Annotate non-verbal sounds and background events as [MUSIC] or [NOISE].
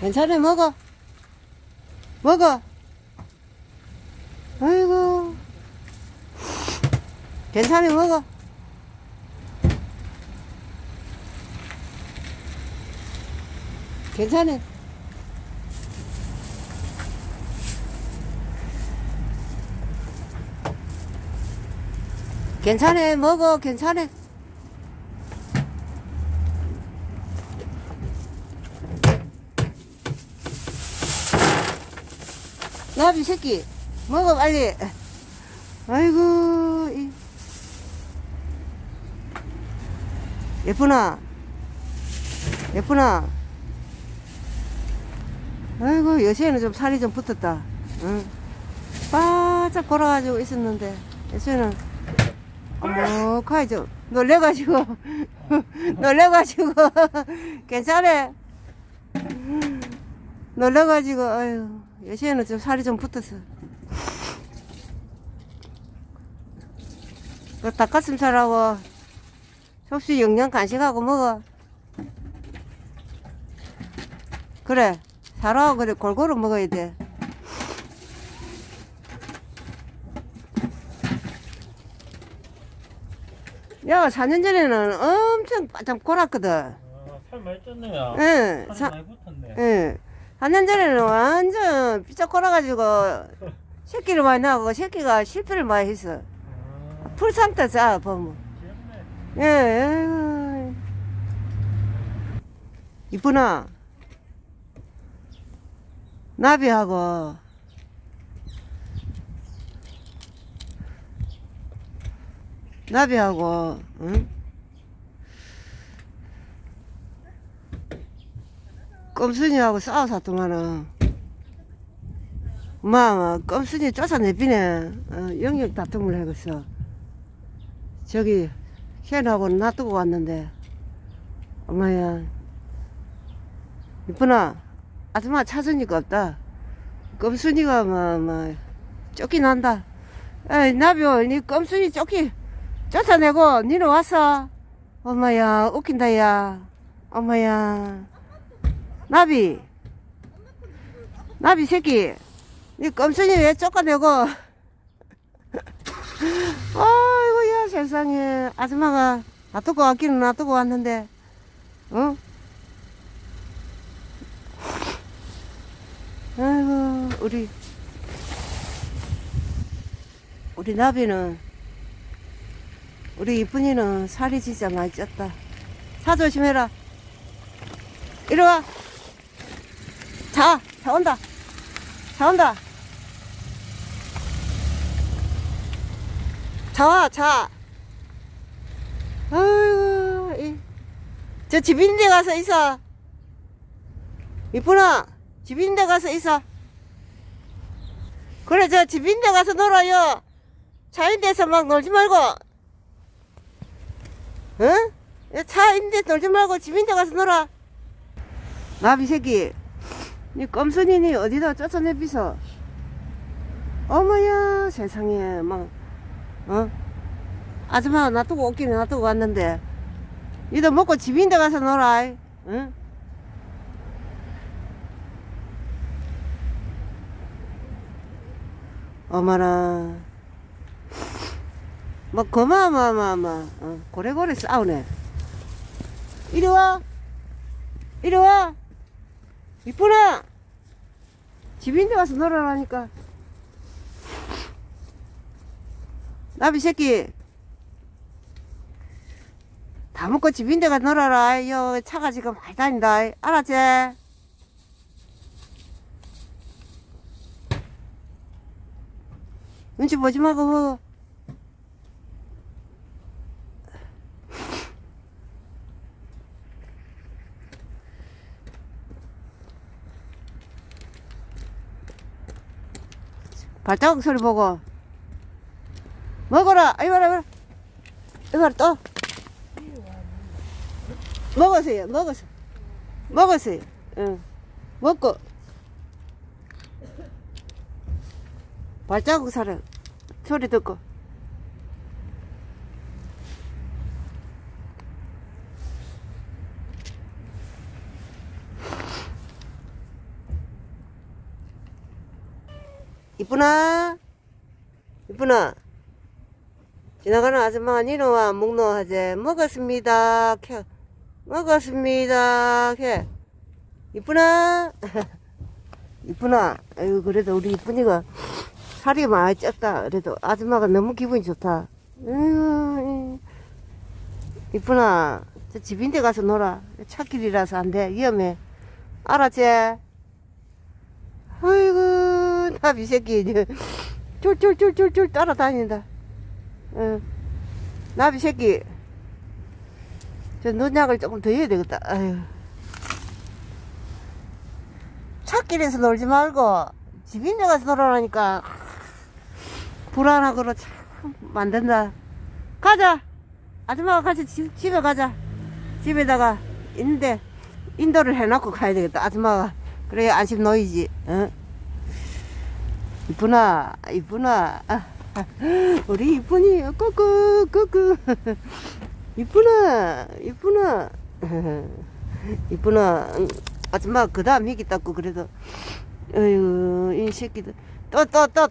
괜찮아 먹어. 먹어. 아이고. 괜찮아 먹어. 괜찮아. 괜찮아 먹어. 괜찮아 나비 새끼 먹어 빨리. 아이고 이. 예쁘나? 예쁘나? 아이고 요새는 좀 살이 좀 붙었다. 응. 바짝 걸어가지고 있었는데 요새는. 어머 좀 놀래가지고 [LAUGHS] 놀래가지고 [LAUGHS] 괜찮아. 놀래가지고 아유 요새는 좀 살이 좀 붙었어 그 닭가슴살하고 접시 영양 간식하고 먹어 그래 살하고 그래 골고루 먹어야 돼 야, 4년 전에는 엄청 바짝 골았거든. 아, 살 많이 쪘네요. 응, 살이 사, 많이 붙었네. 응. 4년 전에는 완전 삐쩍 골아가지고 [LAUGHS] 새끼를 많이 낳고 새끼가 실패를 많이 했어. 아, 풀 삼다 짜, 보면. 귀엽네. 예, 아이고. 이쁘나? 나비하고, 나비하고, 응? 껌순이하고 싸워서 더만은. 엄마, 껌순이 쫓아내비네. 어, 영역 다툼을 해겠어. 저기, 캔하고 놔두고 왔는데. 엄마야 이쁘나? 아줌마 찾으니까 없다. 껌순이가 막막 쫓기난다. 에이 나비오 니 껌순이 쫓기 쫓아내고 니는 왔어 엄마야 웃긴다 야. 엄마야 나비. 나비 새끼. 니 껌순이 왜 쫓아내고? [LAUGHS] 아이고야 세상에. 아줌마가 놔두고 왔기는 놔두고 왔는데 어? 아이고 우리 우리 나비는 우리 이쁜이는 살이 진짜 많이 쪘다. 사 조심해라. 이리 와 자, 자 온다. 자 온다. 자와 자. 아이고 이. 저 집인데 가서 있어. 이쁘나? 집인데 가서 있어. 그래 저 집인데 가서 놀아요. 차인데서 막 놀지 말고. 응? 차인데 놀지 말고 집인데 가서 놀아. 나비 새끼 니 껌순이니 어디다 쫓아내비서? 어머야 세상에 막 어? 아줌마 놔두고 오기는 놔두고 왔는데. 니도 먹고 집인데 가서 놀아 응? 어머나. 뭐 거마마마마. 어, 고래고래 싸우네. 이리 와. 이리 와 이쁘나 집인데 가서 놀아라니까. 나비 새끼. 다 먹고 집인데 가 놀아라. 요 차가 지금 많이 다닌다. 알았지? 눈치 보지 말고 발자국 소리 보고. 먹어라. 이봐라 이봐라. 이봐라 또. 먹으세요. 먹으세요 먹으세요. 응. 먹고. 발자국 소리 듣고 이쁘나? 이쁘나? 지나가는 아줌마가 니노와 먹노 하재 먹었습니다. 켜 먹었습니다. 켜 이쁘나? [LAUGHS] 이쁘나? 아유 그래도 우리 이쁜이가 살이 많이 쪘다. 그래도 아줌마가 너무 기분이 좋다. 아유, 이쁘나? 저 집인데 가서 놀아. 차길이라서 안 돼. 위험해. 알았지? 아이고 나비 새끼 쫄쫄쫄쫄쫄 따라다닌다. 응. 나비 새끼 저 농약을 조금 더 해야 되겠다. 아유. 차길에서 놀지 말고 집인데 가서 놀아라니까 불안하고로 참 만든다. 가자. 아줌마가 같이 집, 집에 가자. 집에다가 있는데 인도를 해놓고 가야 되겠다. 아줌마가. 그래야 안심 놓이지. 어? 이쁘나 이쁘나. [LAUGHS] 우리 이쁜이 꾸꾸 꾸꾸. 이쁘나 이쁘나. [LAUGHS] 이쁘나. 응, 아줌마 그 다음 얘기 닦고 그래도. 어휴 이 새끼들. 또 또 또